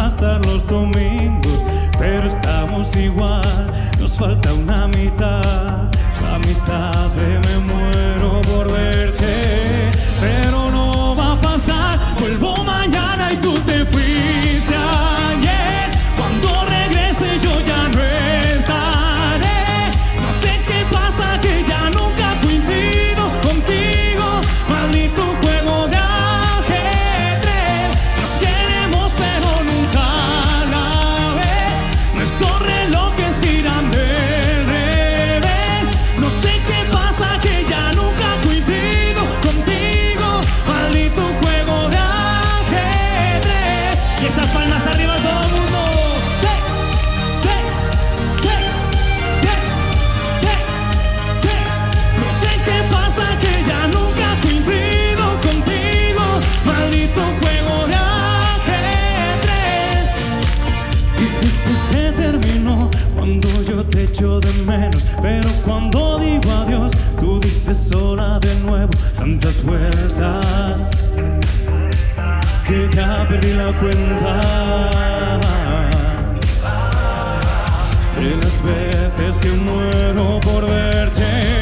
pasar los domingos, pero estamos igual, nos falta una mitad, la mitad de memoria. se terminó cuando yo te echo de menos. Pero cuando digo adiós, tú dices sola de nuevo tantas vueltas que ya perdí la cuenta. De las veces que muero por verte.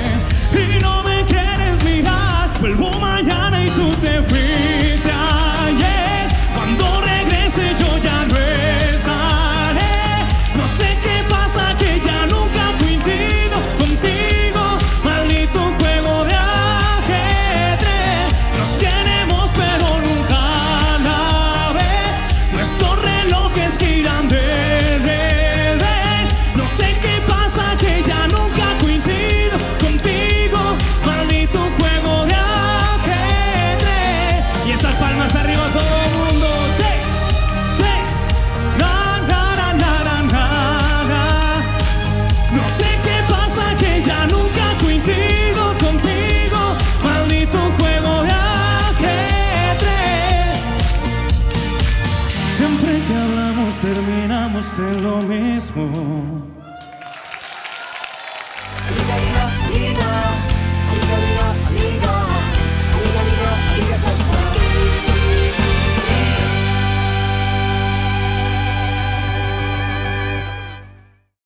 Esas palmas arriba todo el mundo. ¡Sí! ¡Sí! Na, na, na, no sé qué pasa que ya nunca coincido contigo. Maldito juego de ajedrez. Siempre que hablamos terminamos en lo mismo.